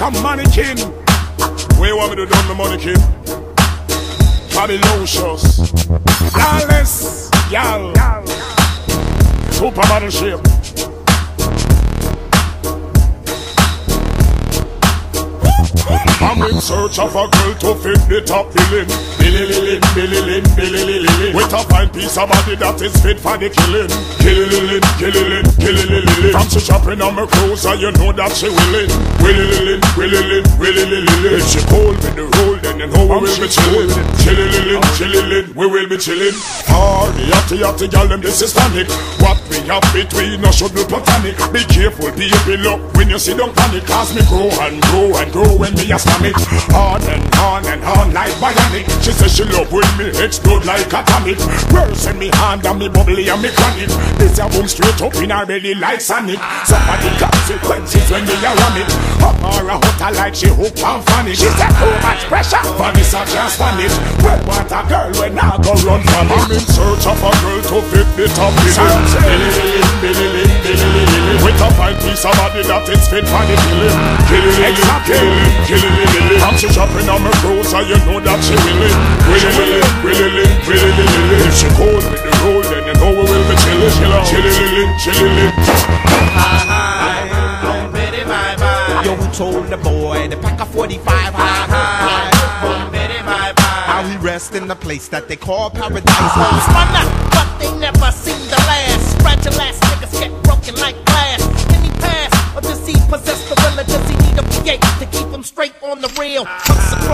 a mannequin. Where want me to do my mannequin? Fabulous, flawless, y'all. Supermodel shape. In search of a girl to fit the top billing. Billy lilin, Billy lin, Billy lilin. With a fine piece of body that is fit for the killing. Killy lilin, killy lin, killy lilin. From she shopping on my cruiser, you know that she willing. Willy lilin, willy lin, willy. If she cold with the roll, then you know we will be chilling. Chilly lilin, chilly lin, we will be chilling. Party, yachty, yachty, gal, them this is panic. What we have between us should be platonic. Be careful, people, look when you see don't panic. Cause me grow and grow and grow when me a stomach On and on and on like bionic She says she love when me explode like atomic Worse in me hand and me bubbly and me chronic This a boom straight up in her belly like Sonic Somebody consequences when me a ram it Up or a hotter like she hook and funny She said too much pressure Vanessa can't stand it Well what a girl when I go run from it I'm in search of a girl to fit the top billing Billy, Billy, Billy, Billy, With a fine piece of body that is fit for the killing Killing, killing, killing I'm she shopping on my cruiser, you know that she willing Willy, willy, willy, willy, willy If she cold with the roll, then you know we will be chilling Chilling, chilling, chilling Yo, who told the boy to pack a 45 high, high, How he rest in the place that they call paradise Spun up,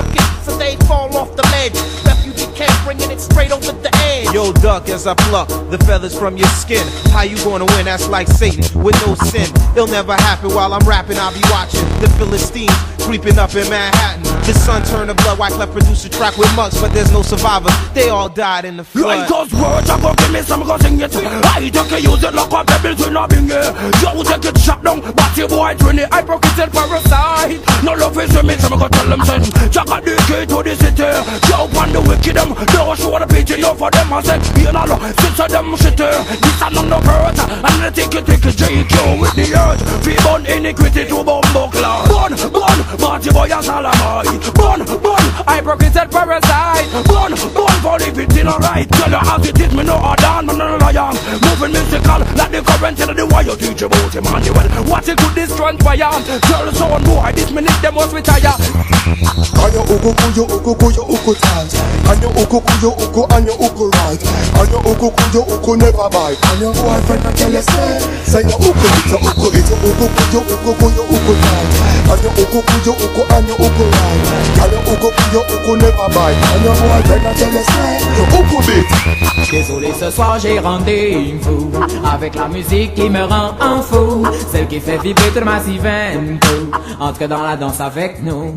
Crooked, so they fall off the ledge Refugee camp bringing it straight over the edge Yo, duck, as I pluck the feathers from your skin. How you gonna win? That's like Satan with no sin. It'll never happen while I'm rapping. I'll be watching the Philistines creeping up in Manhattan. The sun turned to blood. Wyclef produced a track with mugs, but there's no survivors. They all died in the flood. Like those words, I'm gonna give me some, go sing it. I take it, use it like a pebble to not being here. Yo, take it, shut down, but your boy, train it. I broke it, parasite. No love is with me, so I go tell them, son. Jack a the key to the city. Yo, on the wicked, them. Don't show the pity, no for them. I said, you eh. know, six of them shit. This are none of earth. And the ticket, ticket, JQ with the earth. Free born iniquity to. Born, party boy as alamai. Born, born, I broke it, parasite. Born, born, for the pity, alright. Tell her how it is, me no other, man, no lion. Moving musical, like the current, tell the wire teach about Emmanuel. What it could destroy fire. Tell someone boy, this minute them must retire. Anyo uku kuyo uku kuyo uku tight Anyo uku kuyo uku anyo uku right Anyo uku kuyo uku never bite Anyo boyfriend I tell you say Say yo uku ito uku ito uku kuyo uku kuyo uku tight Anyo uku kuyo uku anyo uku right Anyo uku kuyo uku never bite Anyo boyfriend I tell you say Yo uku bit Désolé ce soir j'ai Avec la musique qui me rend en fou Celle qui fait vibrer toute ma tout Entre dans la danse avec nous.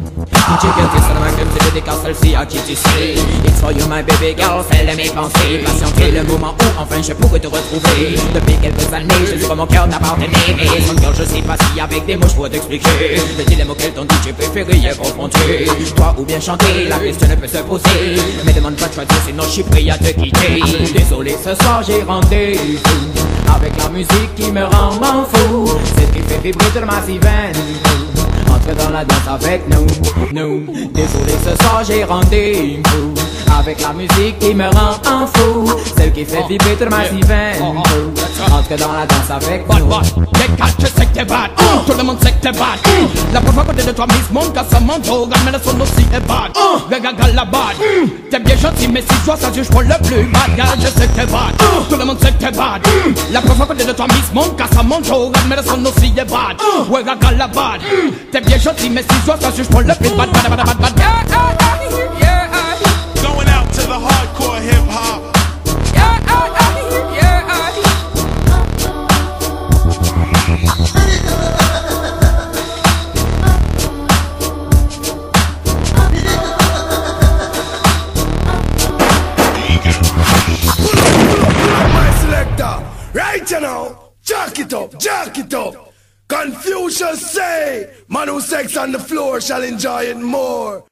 Chicken kiss on comme tu décasse celle-ci à qui tu sais. It's for you my baby girl, celle de mes pensées. Patienter le moment où enfin je pourrais te retrouver. Depuis quelques années, je suis mon cœur d'appartenir. Et son cœur je sais pas si avec des mots je pourrais t'expliquer. Le dilemme auquel ton DJ préféré est confronté. Toi ou bien chanter, la question ne peut se poser. Mais demande pas de choisir sinon je suis prêt à te quitter. Désolé ce soir j'ai rendez-vous Avec la musique qui me rend m'en fou. Celle qui fait vibrer toute ma veine Entre dans la danse avec nous, nous. Désolé ce soir j'ai rendez-vous Avec la musique qui me rend en fou. Celle qui fait vibrer toute ma veine Entre dans la danse avec nous. Décale, je sais que t'es bad. Tout le monde sait t'es bad La preuve à côté de toi, Miss Mon casse mon dos Mais le son aussi est bad Regarde la bad T'es bien gentil, mais si toi ça juge pour le plus bad Gars, je sais que t'es bad Tout le monde sait que t'es bad La preuve à côté de toi, Miss Mon casse mon dos Mais le son aussi est bad Regarde la bad T'es bien gentil, mais si toi ça juge pour le plus bad Bad, bad, bad, bad, Right you now Jack it up, jack it up. Confucius say Man who sex on the floor shall enjoy it more